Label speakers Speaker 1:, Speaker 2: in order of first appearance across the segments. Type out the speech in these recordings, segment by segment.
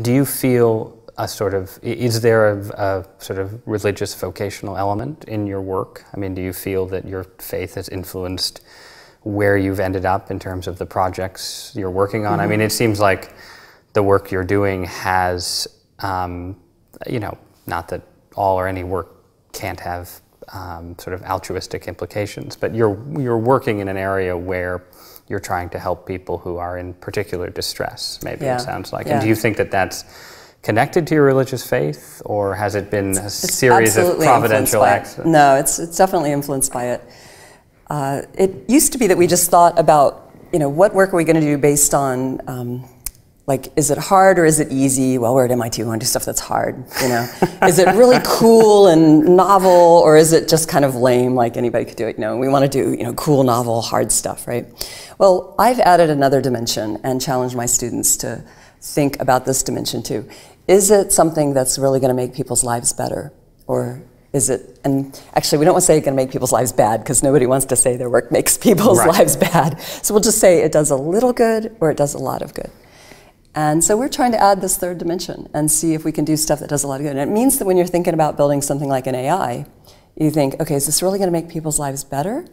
Speaker 1: Do you feel a sort of is there a, a, sort of religious vocational element in your work? I mean, do you feel that your faith has influenced where you've ended up in terms of the projects you're working on? Mm-hmm. I mean, it seems like the work you're doing has, um, you know, not that all or any work can't have um, sort of altruistic implications, but you're you're working in an area where you're trying to help people who are in particular distress. Maybe yeah. it sounds like. Yeah. And do you think that that's connected to your religious faith, or has it been a it's series of providential acts?
Speaker 2: No, it's it's definitely influenced by it. Uh, it used to be that we just thought about, you know, what work are we going to do based on. Um, like, is it hard or is it easy? Well, we're at MIT, we want to do stuff that's hard, you know. is it really cool and novel, or is it just kind of lame, like anybody could do it? No, we want to do, you know, cool, novel, hard stuff, right? Well, I've added another dimension and challenged my students to think about this dimension too. Is it something that's really going to make people's lives better? Or is it, and actually, we don't want to say it's going to make people's lives bad because nobody wants to say their work makes people's right. lives bad. So we'll just say it does a little good or it does a lot of good. And so we're trying to add this third dimension and see if we can do stuff that does a lot of good. And it means that when you're thinking about building something like an AI, you think, okay, is this really going to make people's lives better?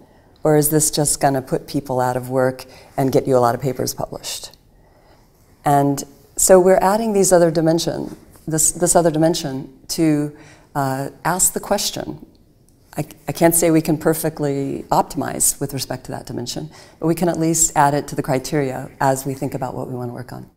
Speaker 2: Or is this just going to put people out of work and get you a lot of papers published? And so we're adding these other dimension, this, this other dimension to uh, ask the question. I, I can't say we can perfectly optimize with respect to that dimension, but we can at least add it to the criteria as we think about what we want to work on.